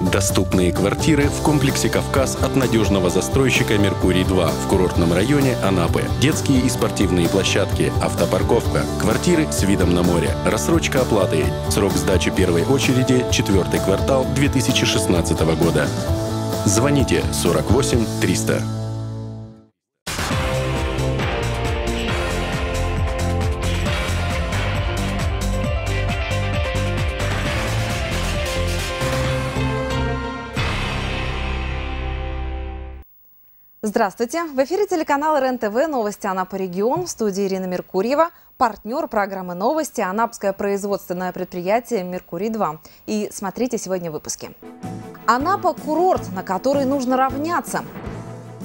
Доступные квартиры в комплексе «Кавказ» от надежного застройщика «Меркурий-2» в курортном районе Анапы. Детские и спортивные площадки, автопарковка, квартиры с видом на море, рассрочка оплаты. Срок сдачи первой очереди – четвертый квартал 2016 года. Звоните 48 300. Здравствуйте! В эфире телеканала РЕН-ТВ «Новости Анапа регион» в студии Ирина Меркурьева, партнер программы «Новости» Анапское производственное предприятие «Меркурий-2». И смотрите сегодня в выпуске. Анапа – курорт, на который нужно равняться.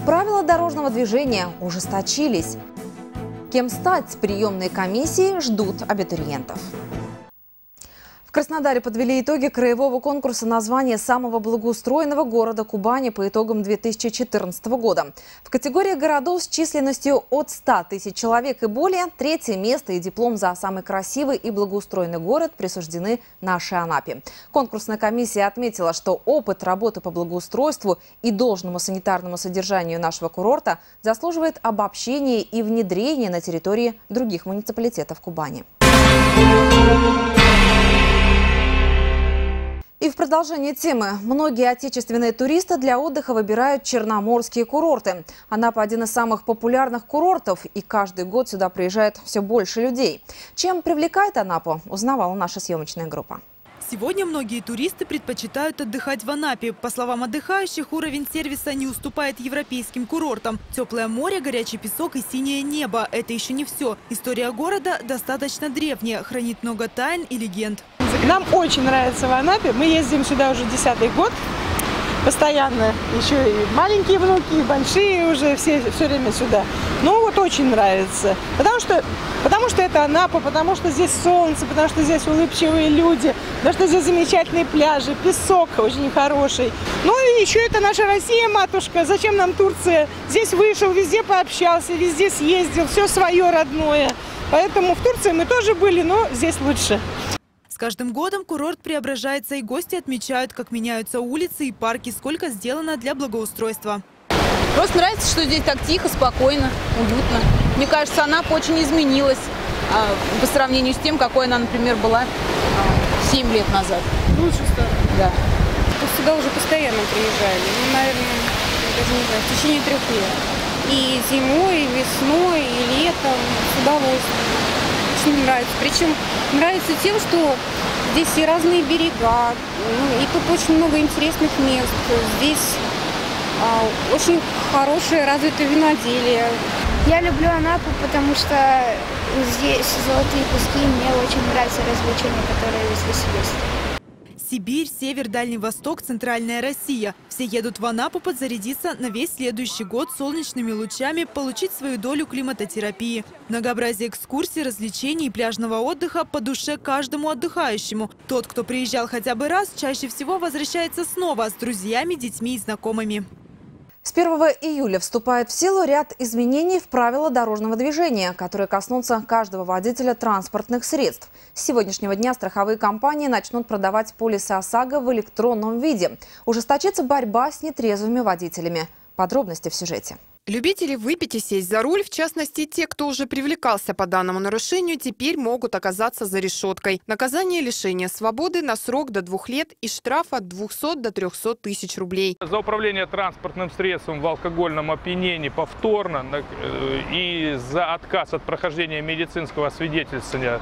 Правила дорожного движения ужесточились. Кем стать приемные комиссии ждут абитуриентов. Краснодаре подвели итоги краевого конкурса названия самого благоустроенного города Кубани по итогам 2014 года. В категории городов с численностью от 100 тысяч человек и более третье место и диплом за самый красивый и благоустроенный город присуждены нашей Анапе. Конкурсная комиссия отметила, что опыт работы по благоустройству и должному санитарному содержанию нашего курорта заслуживает обобщения и внедрения на территории других муниципалитетов Кубани. И в продолжение темы. Многие отечественные туристы для отдыха выбирают черноморские курорты. Анапа – один из самых популярных курортов, и каждый год сюда приезжает все больше людей. Чем привлекает Анапу, узнавала наша съемочная группа. Сегодня многие туристы предпочитают отдыхать в Анапе. По словам отдыхающих, уровень сервиса не уступает европейским курортам. Теплое море, горячий песок и синее небо – это еще не все. История города достаточно древняя, хранит много тайн и легенд. Нам очень нравится в Анапе. Мы ездим сюда уже десятый год постоянно. Еще и маленькие внуки, и большие уже все, все время сюда. Ну вот очень нравится. Потому что, потому что это Анапа, потому что здесь солнце, потому что здесь улыбчивые люди, потому что здесь замечательные пляжи, песок очень хороший. Ну и еще это наша Россия, матушка. Зачем нам Турция? Здесь вышел, везде пообщался, везде съездил, все свое родное. Поэтому в Турции мы тоже были, но здесь лучше. С каждым годом курорт преображается, и гости отмечают, как меняются улицы и парки, сколько сделано для благоустройства. Просто нравится, что здесь так тихо, спокойно, уютно. Мне кажется, она очень изменилась а, по сравнению с тем, какой она, например, была а, 7 лет назад. Лучше стало? Да. Сюда уже постоянно приезжали. Ну, наверное, даже не знаю, в течение трех лет. И зимой, и весной, и летом с удовольствием очень нравится. Причем нравится тем, что здесь и разные берега, ну, и тут очень много интересных мест. Здесь а, очень хорошее развитое виноделие. Я люблю Анапу, потому что здесь золотые пески, мне очень нравятся развлечения, которые здесь есть. Сибирь, Север, Дальний Восток, Центральная Россия. Все едут в Анапу подзарядиться на весь следующий год солнечными лучами, получить свою долю климатотерапии. Многообразие экскурсий, развлечений и пляжного отдыха по душе каждому отдыхающему. Тот, кто приезжал хотя бы раз, чаще всего возвращается снова с друзьями, детьми и знакомыми. С 1 июля вступает в силу ряд изменений в правила дорожного движения, которые коснутся каждого водителя транспортных средств. С сегодняшнего дня страховые компании начнут продавать полисы ОСАГО в электронном виде. Ужесточится борьба с нетрезвыми водителями. Подробности в сюжете. Любители выпить и сесть за руль, в частности, те, кто уже привлекался по данному нарушению, теперь могут оказаться за решеткой. Наказание лишения свободы на срок до двух лет и штраф от 200 до 300 тысяч рублей. За управление транспортным средством в алкогольном опьянении повторно э, и за отказ от прохождения медицинского свидетельствования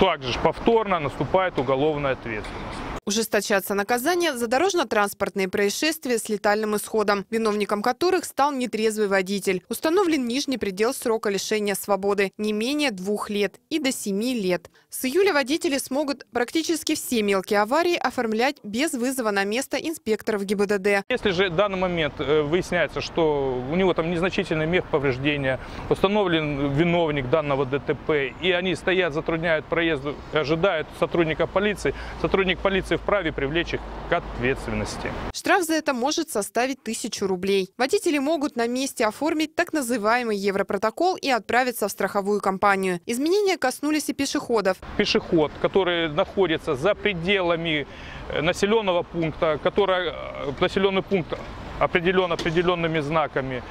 также повторно наступает уголовная ответственность. Ужесточаться наказания за дорожно-транспортные происшествия с летальным исходом, виновником которых стал нетрезвый водитель. Установлен нижний предел срока лишения свободы – не менее двух лет и до семи лет. С июля водители смогут практически все мелкие аварии оформлять без вызова на место инспекторов ГИБДД. Если же в данный момент э, выясняется, что у него там незначительный мех повреждения, установлен виновник данного ДТП, и они стоят, затрудняют проезд, ожидают сотрудника полиции, сотрудник полиции полиция вправе привлечь их к ответственности. Штраф за это может составить тысячу рублей. Водители могут на месте оформить так называемый европротокол и отправиться в страховую компанию. Изменения коснулись и пешеходов. Пешеход, который находится за пределами э, населенного пункта, который э, населенный пункт определен определенными знаками,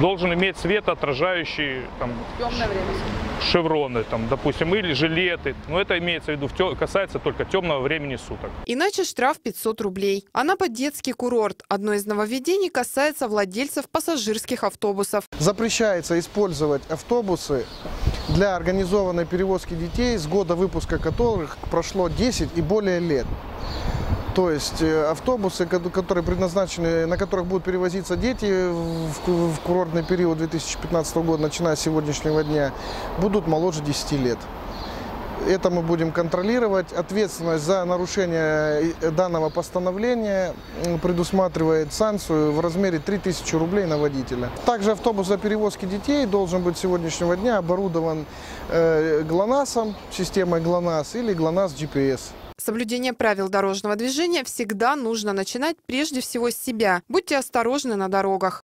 должен иметь свет, отражающий там, шевроны, там, допустим, или жилеты. Но это имеется в виду, касается только темного времени суток. Иначе штраф 500 рублей. Анапа детский курорт. Одно из нововведений касается владельцев пассажирских автобусов. Запрещается использовать автобусы для организованной перевозки детей, с года выпуска которых прошло 10 и более лет. То есть э, автобусы, ко- которые предназначены, на которых будут перевозиться дети в ку- в курортный период 2015 года, начиная с сегодняшнего дня, будут моложе 10 лет. Это мы будем контролировать. Ответственность за нарушение э, данного постановления предусматривает санкцию в размере 3000 рублей на водителя. Также автобус за перевозки детей должен быть с сегодняшнего дня оборудован э, ГЛОНАССом, системой ГЛОНАСС или ГЛОНАСС GPS. Соблюдение правил дорожного движения всегда нужно начинать прежде всего с себя. Будьте осторожны на дорогах.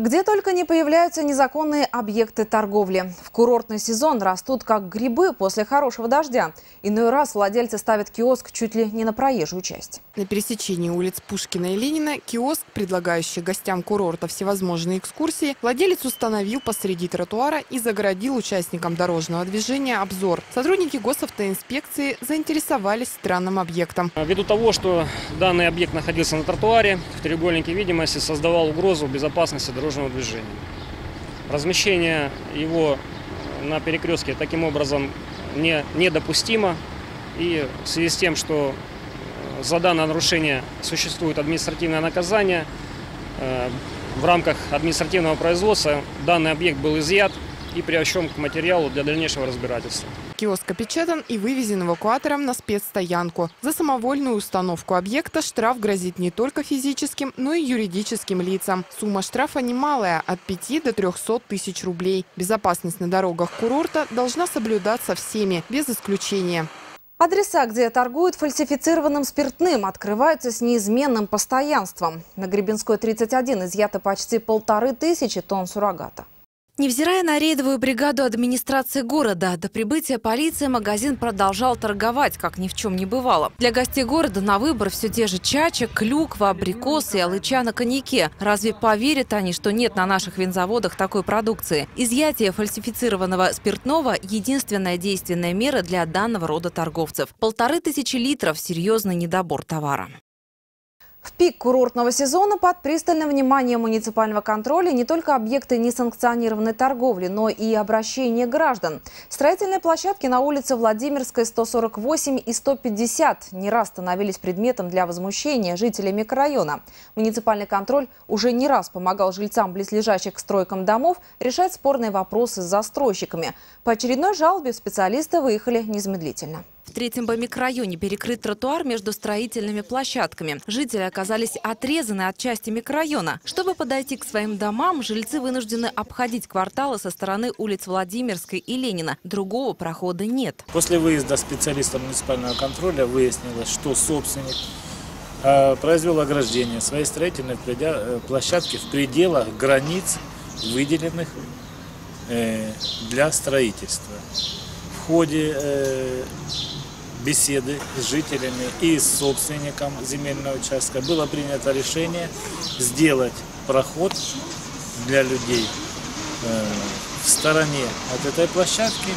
Где только не появляются незаконные объекты торговли. В курортный сезон растут как грибы после хорошего дождя. Иной раз владельцы ставят киоск чуть ли не на проезжую часть. На пересечении улиц Пушкина и Ленина киоск, предлагающий гостям курорта всевозможные экскурсии, владелец установил посреди тротуара и загородил участникам дорожного движения обзор. Сотрудники госавтоинспекции заинтересовались странным объектом. Ввиду того, что данный объект находился на тротуаре, в треугольнике видимости создавал угрозу безопасности дорожного движения. Размещение его на перекрестке таким образом не, недопустимо. И в связи с тем, что э, за данное нарушение существует административное наказание, э, в рамках административного производства данный объект был изъят и приобщен к материалу для дальнейшего разбирательства. Киоск опечатан и вывезен эвакуатором на спецстоянку. За самовольную установку объекта штраф грозит не только физическим, но и юридическим лицам. Сумма штрафа немалая – от 5 до 300 тысяч рублей. Безопасность на дорогах курорта должна соблюдаться всеми, без исключения. Адреса, где торгуют фальсифицированным спиртным, открываются с неизменным постоянством. На Гребенской 31 изъято почти полторы тысячи тонн суррогата. Невзирая на рейдовую бригаду администрации города, до прибытия полиции магазин продолжал торговать, как ни в чем не бывало. Для гостей города на выбор все те же чача, клюква, абрикосы и алыча на коньяке. Разве поверят они, что нет на наших винзаводах такой продукции? Изъятие фальсифицированного спиртного – единственная действенная мера для данного рода торговцев. Полторы тысячи литров – серьезный недобор товара. В пик курортного сезона под пристальным вниманием муниципального контроля не только объекты несанкционированной торговли, но и обращение граждан. Строительные площадки на улице Владимирской 148 и 150 не раз становились предметом для возмущения жителей микрорайона. Муниципальный контроль уже не раз помогал жильцам близлежащих к стройкам домов решать спорные вопросы с застройщиками. По очередной жалобе специалисты выехали незамедлительно. В третьем Б микрорайоне перекрыт тротуар между строительными площадками. Жители оказались отрезаны от части микрорайона. Чтобы подойти к своим домам, жильцы вынуждены обходить кварталы со стороны улиц Владимирской и Ленина. Другого прохода нет. После выезда специалиста муниципального контроля выяснилось, что собственник э, произвел ограждение своей строительной э, площадки в пределах границ, выделенных э, для строительства. В ходе беседы с жителями и с собственником земельного участка было принято решение сделать проход для людей э, в стороне от этой площадки,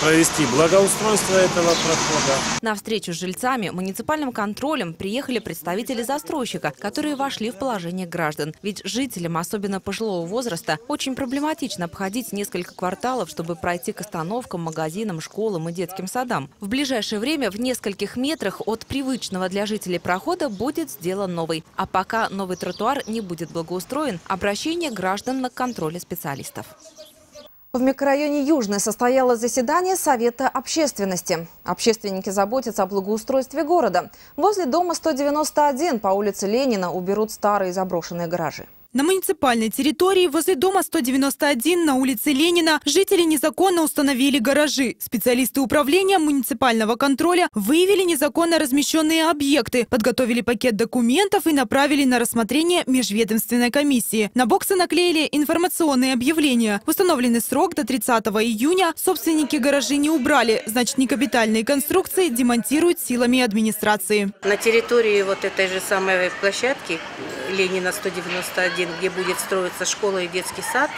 провести благоустройство этого прохода. На встречу с жильцами муниципальным контролем приехали представители застройщика, которые вошли в положение граждан. Ведь жителям, особенно пожилого возраста, очень проблематично обходить несколько кварталов, чтобы пройти к остановкам, магазинам, школам и детским садам. В ближайшее время в нескольких метрах от привычного для жителей прохода будет сделан новый. А пока новый тротуар не будет благоустроен, обращение граждан на контроле специалистов. В микрорайоне Южный состоялось заседание Совета общественности. Общественники заботятся о благоустройстве города. Возле дома 191 по улице Ленина уберут старые заброшенные гаражи. На муниципальной территории возле дома 191 на улице Ленина жители незаконно установили гаражи. Специалисты управления муниципального контроля выявили незаконно размещенные объекты, подготовили пакет документов и направили на рассмотрение межведомственной комиссии. На боксы наклеили информационные объявления. В установленный срок до 30 июня собственники гаражей не убрали, значит некапитальные конструкции демонтируют силами администрации. На территории вот этой же самой площадки Ленина 191, где будет строиться школа и детский сад,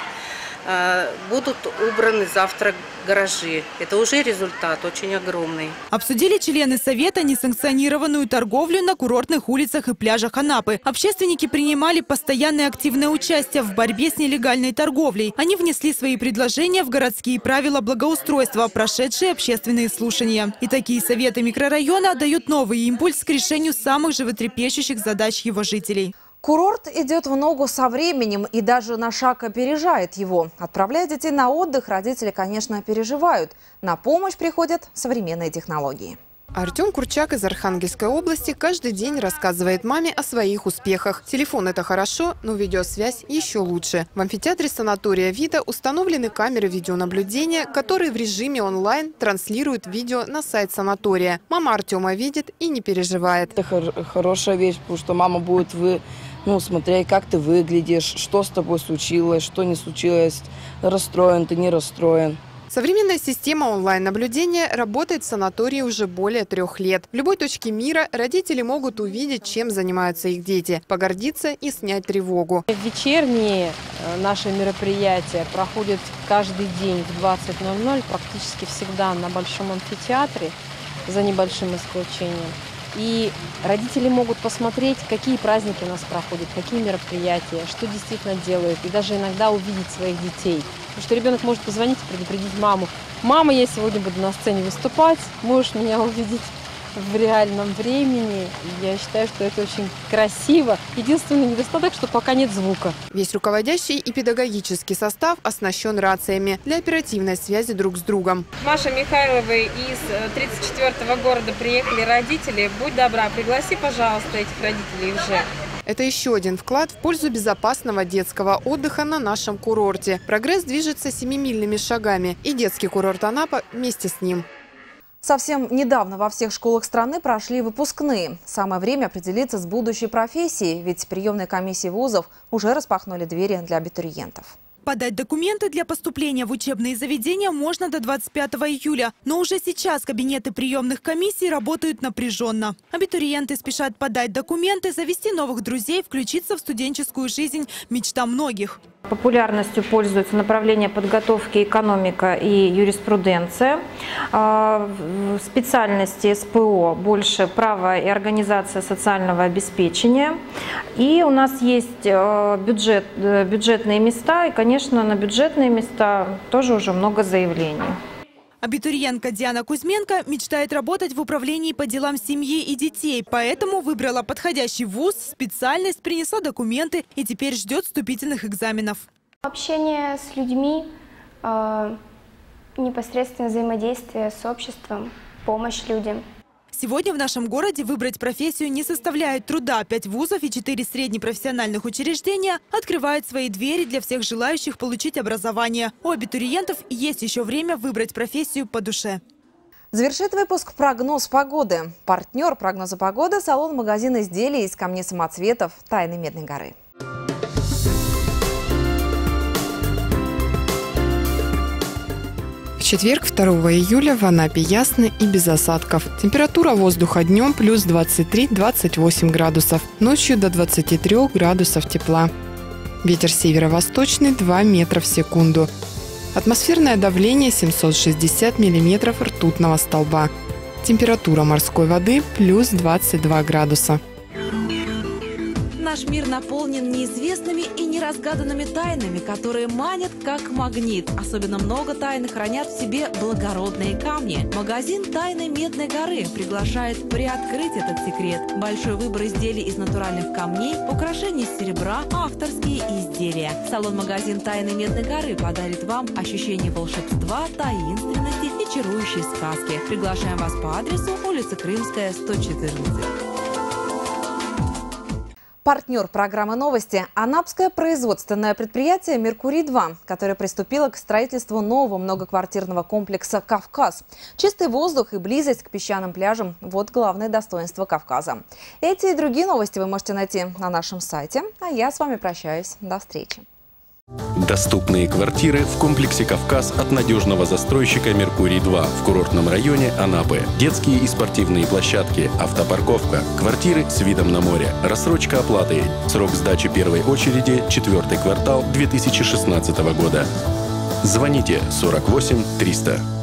э, будут убраны завтра гаражи. Это уже результат очень огромный. Обсудили члены Совета несанкционированную торговлю на курортных улицах и пляжах Анапы. Общественники принимали постоянное активное участие в борьбе с нелегальной торговлей. Они внесли свои предложения в городские правила благоустройства, прошедшие общественные слушания. И такие советы микрорайона дают новый импульс к решению самых животрепещущих задач его жителей. Курорт идет в ногу со временем и даже на шаг опережает его. Отправляя детей на отдых, родители, конечно, переживают. На помощь приходят современные технологии. Артем Курчак из Архангельской области каждый день рассказывает маме о своих успехах. Телефон – это хорошо, но видеосвязь еще лучше. В амфитеатре санатория «Вида» установлены камеры видеонаблюдения, которые в режиме онлайн транслируют видео на сайт санатория. Мама Артема видит и не переживает. Это хорошая вещь, потому что мама будет вы ну, смотря как ты выглядишь, что с тобой случилось, что не случилось, расстроен ты, не расстроен. Современная система онлайн-наблюдения работает в санатории уже более трех лет. В любой точке мира родители могут увидеть, чем занимаются их дети, погордиться и снять тревогу. Вечерние э, наши мероприятия проходят каждый день в 20.00, практически всегда на Большом амфитеатре, за небольшим исключением. И родители могут посмотреть, какие праздники у нас проходят, какие мероприятия, что действительно делают, и даже иногда увидеть своих детей. Потому что ребенок может позвонить и предупредить маму. «Мама, я сегодня буду на сцене выступать, можешь меня увидеть?» В реальном времени. Я считаю, что это очень красиво. Единственный недостаток, что пока нет звука. Весь руководящий и педагогический состав оснащен рациями для оперативной связи друг с другом. Маша Михайловой из 34-го э, города приехали родители. Будь добра, пригласи, пожалуйста, этих родителей уже. Это еще один вклад в пользу безопасного детского отдыха на нашем курорте. Прогресс движется семимильными шагами, и детский курорт Анапа вместе с ним. Совсем недавно во всех школах страны прошли выпускные. Самое время определиться с будущей профессией, ведь приемные комиссии вузов уже распахнули двери для абитуриентов. Подать документы для поступления в учебные заведения можно до 25 июля. Но уже сейчас кабинеты приемных комиссий работают напряженно. Абитуриенты спешат подать документы, завести новых друзей, включиться в студенческую жизнь – мечта многих. Популярностью пользуются направления подготовки экономика и юриспруденция. А, специальности СПО больше право и организация социального обеспечения. И у нас есть э, бюджет, э, бюджетные места, и, конечно, на бюджетные места тоже уже много заявлений. Абитуриентка Диана Кузьменко мечтает работать в управлении по делам семьи и детей, поэтому выбрала подходящий вуз, специальность, принесла документы и теперь ждет вступительных экзаменов. Общение с людьми, э, непосредственное взаимодействие с обществом, помощь людям – Сегодня в нашем городе выбрать профессию не составляет труда. Пять вузов и четыре среднепрофессиональных учреждения открывают свои двери для всех желающих получить образование. У абитуриентов есть еще время выбрать профессию по душе. Завершит выпуск прогноз погоды. Партнер прогноза погоды – салон-магазин изделий из камней самоцветов «Тайны Медной горы». Четверг, 2 июля в Анапе ясно и без осадков. Температура воздуха днем плюс 23-28 градусов, ночью до 23 градусов тепла. Ветер северо-восточный 2 метра в секунду. Атмосферное давление 760 миллиметров ртутного столба. Температура морской воды плюс 22 градуса. Наш мир наполнен неизвестными и неразгаданными тайнами, которые манят как магнит. Особенно много тайн хранят в себе благородные камни. Магазин «Тайны Медной горы» приглашает приоткрыть этот секрет. Большой выбор изделий из натуральных камней, украшений из серебра, авторские изделия. Салон-магазин «Тайны Медной горы» подарит вам ощущение волшебства, таинственности и чарующей сказки. Приглашаем вас по адресу улица Крымская, 114. Партнер программы «Новости» – Анапское производственное предприятие «Меркурий-2», которое приступило к строительству нового многоквартирного комплекса «Кавказ». Чистый воздух и близость к песчаным пляжам – вот главное достоинство Кавказа. Эти и другие новости вы можете найти на нашем сайте. А я с вами прощаюсь. До встречи. Доступные квартиры в комплексе «Кавказ» от надежного застройщика «Меркурий-2» в курортном районе Анапы. Детские и спортивные площадки, автопарковка, квартиры с видом на море, рассрочка оплаты. Срок сдачи первой очереди – четвертый квартал 2016 года. Звоните 48 300.